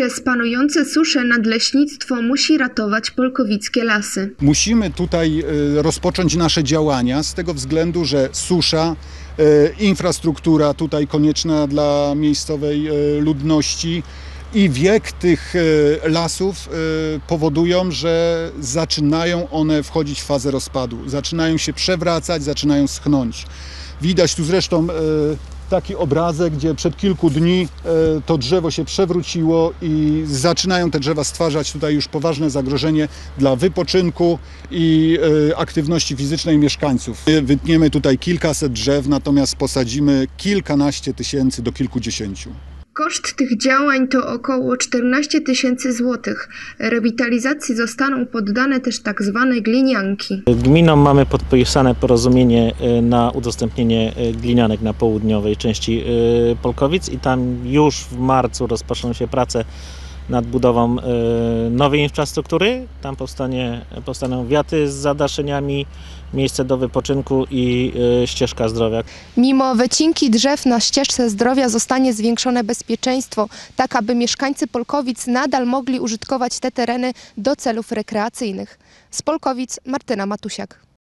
Przez panujące susze nadleśnictwo musi ratować polkowickie lasy. Musimy tutaj e, rozpocząć nasze działania z tego względu, że susza, e, infrastruktura tutaj konieczna dla miejscowej e, ludności i wiek tych lasów powodują, że zaczynają one wchodzić w fazę rozpadu, zaczynają się przewracać, zaczynają schnąć. Widać tu zresztą taki obrazek, gdzie przed kilku dni e, to drzewo się przewróciło i zaczynają te drzewa stwarzać tutaj już poważne zagrożenie dla wypoczynku i e, aktywności fizycznej mieszkańców. My Wytniemy tutaj kilkaset drzew, natomiast posadzimy kilkanaście tysięcy do kilkudziesięciu. Koszt tych działań to około 14 tysięcy złotych. Rewitalizacji zostaną poddane też tak zwane glinianki. Gminą mamy podpisane porozumienie y, na udostępnienie y, glinianek na południowej części y, Polkowic i tam już w marcu rozpoczną się prace nad budową y, nowej infrastruktury. Tam powstanie, powstaną wiaty z zadaszeniami, miejsce do wypoczynku i y, ścieżka zdrowia. Mimo wycinki drzew na ścieżce zdrowia zostanie zwiększone bezpieczeństwo, tak aby mieszkańcy Polkowic nadal mogli użytkować te tereny do celów rekreacyjnych. Z Polkowic Martyna Matusiak.